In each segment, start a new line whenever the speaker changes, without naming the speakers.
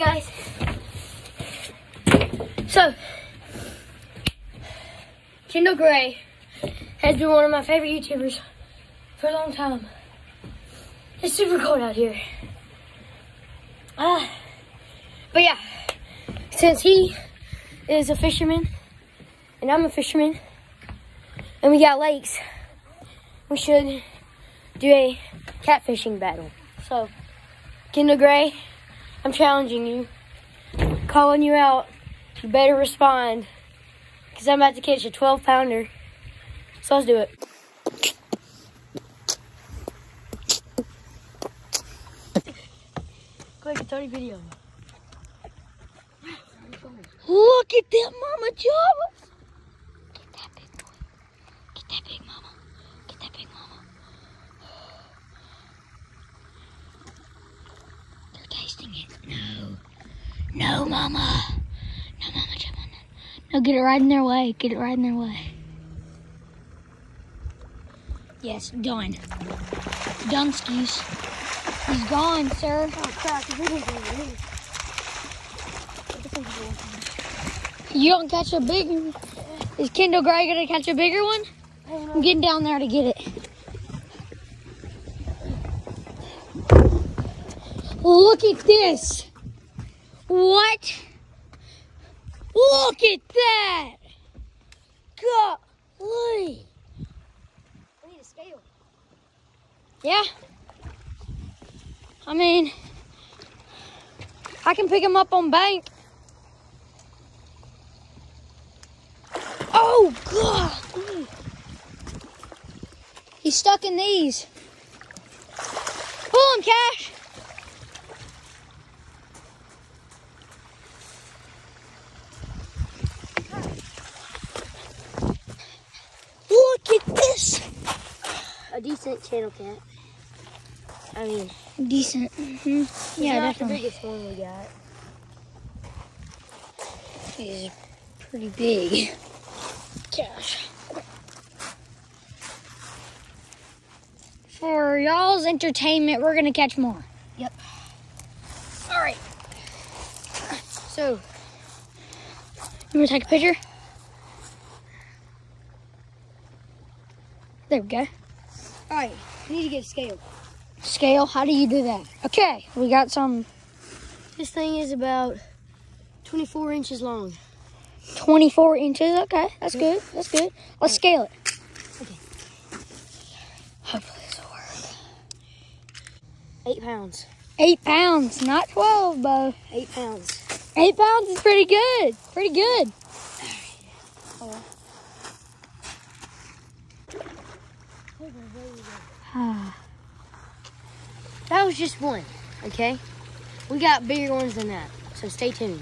guys. So, Kendall Gray has been one of my favorite YouTubers for a long time. It's super cold out here. Ah, but yeah, since he is a fisherman and I'm a fisherman and we got lakes, we should do a catfishing battle. So, Kendall Gray, I'm challenging you, calling you out. You better respond because I'm about to catch a 12 pounder. So let's do it. Quick, it's already video.
Look at that mama Jawas. Get that big boy. Get that big mama. Get that big mama. They're tasting it. No. No, mama. No, mama Jawa. No. no, get it right in their way. Get it right in their way. Yes, done. Done, skis. He's gone, sir.
Oh
You don't catch a big one. Is Kendall Gray gonna catch a bigger one? I'm getting down there to get it. Look at this. What? Look at that. Golly.
We need a scale.
Yeah. I mean, I can pick him up on bank. Oh, God. He's stuck in these. Pull him, Cash. Look at this.
A decent channel cat. I mean,
Decent. hmm Yeah,
not
definitely.
the biggest one we got.
He's pretty big. Gosh. For y'all's entertainment, we're gonna catch more.
Yep.
All right.
So,
You wanna take a picture? There we go.
All right, we need to get a scale.
Scale. How do you do that? Okay, we got some
This thing is about 24 inches long.
24 inches. Okay, that's good. That's good. Let's scale it.
Okay.
Hopefully this will work.
Eight pounds.
Eight pounds, not 12, Bo.
Eight pounds.
Eight pounds is pretty good. Pretty good.
That was just one, okay? We got bigger ones than that, so stay tuned.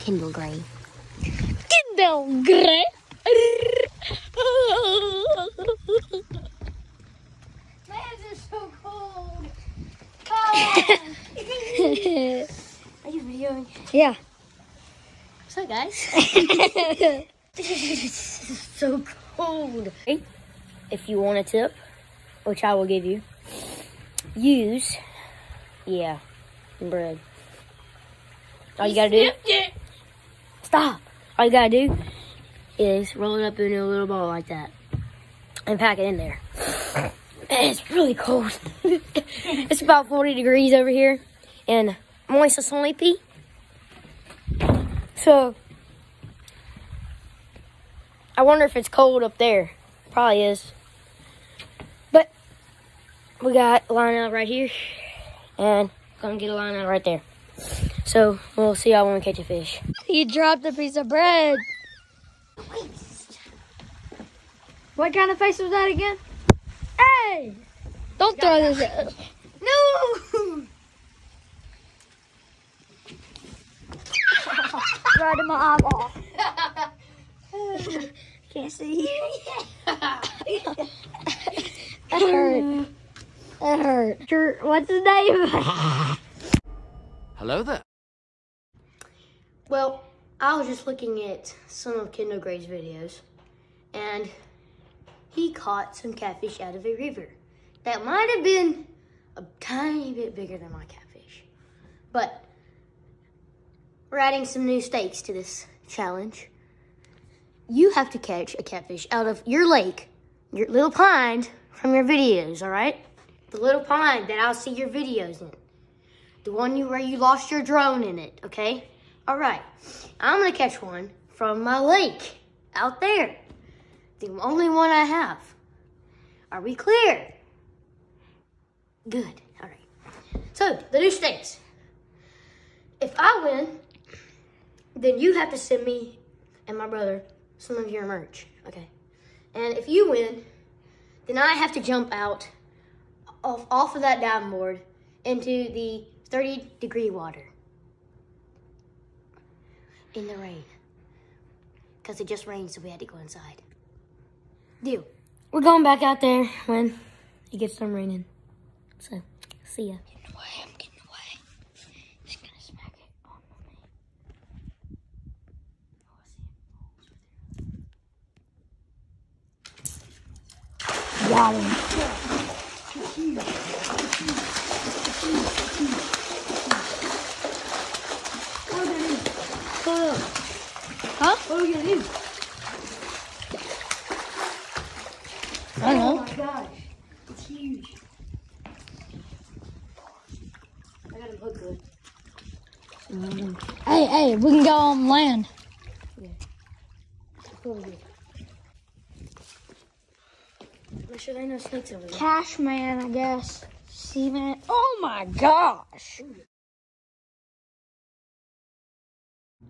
Kendall Gray.
Kendall Gray.
Man, this is so cold. Are you videoing?
yeah.
What's up, guys? it's so cold. Hey, if you want a tip, which I will give you, use, yeah, bread. All you gotta do, stop. All you gotta do is roll it up into a little ball like that and pack it in there. It's really cold. it's about 40 degrees over here and Mississippi. So, I wonder if it's cold up there. Probably is. But we got a line out right here, and gonna get a line out right there. So we'll see y'all when we catch a fish.
He dropped a piece of bread. What kind of face was that again? Hey! Don't throw this at
No!
right in my eyeball. Can't see. that hurt. That hurt. Your- What's his name?
Hello there.
Well, I was just looking at some of Kendall Gray's videos, and he caught some catfish out of a river that might have been a tiny bit bigger than my catfish. But we're adding some new stakes to this challenge. You have to catch a catfish out of your lake, your little pond from your videos, all right? The little pond that I'll see your videos in. The one you, where you lost your drone in it, okay? All right. I'm to catch one from my lake out there. The only one I have. Are we clear? Good. All right. So, the new stakes. If I win, then you have to send me and my brother some of your merch, okay? And if you win, then I have to jump out off, off of that diving board into the 30 degree water in the rain. Because it just rained, so we had to go inside. Deal. We're going back out there when it gets done raining. So, see ya.
Getting away, I'm getting away. He's gonna smack it on me. Got him. Huh?
What are we gonna?
I don't
Oh
know.
my gosh, it's huge. I got him hooked good.
Hey, hey, we can go on land.
Good. Make sure there ain't no snakes over there.
Cash man, I guess. Cement. Oh my gosh.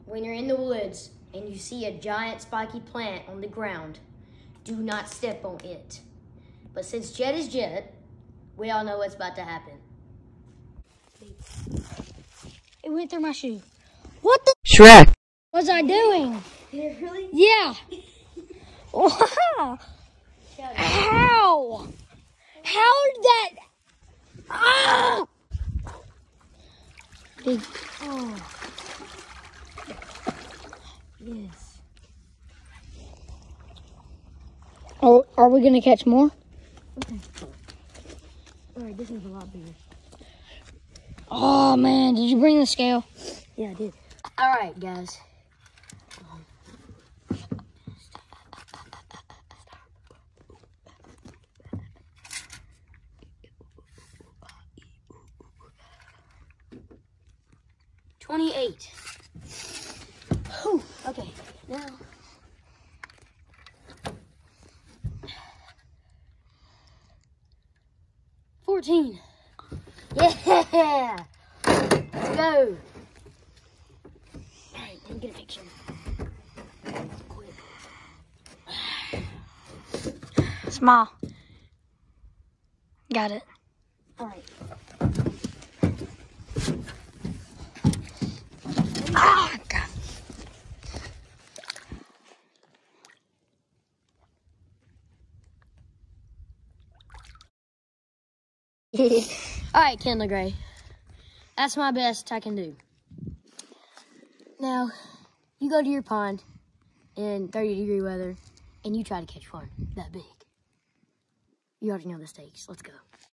When you're in the woods and you see a giant spiky plant on the ground, do not step on it. But since Jet is Jet, we all know what's about to happen.
It went through my shoe. What the
Shrek.
was I doing?
Really?
Yeah. Wow. How? How did that? Ah! Big.
Oh. Yes.
Oh, are we gonna catch more? Okay.
Alright, this is a lot bigger.
Oh man, did you bring the scale?
Yeah, I did. Alright, guys. Twenty-eight. Whew, okay, now. Fourteen. Yeah! Let's go. Alright, let me get a picture. Quick.
Small. Got it.
Alright. Alright, Kendall Gray. That's my best I can do. Now, you go to your pond in 30 degree weather and you try to catch one that big. You already know the stakes. Let's go.